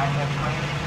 Contact, please.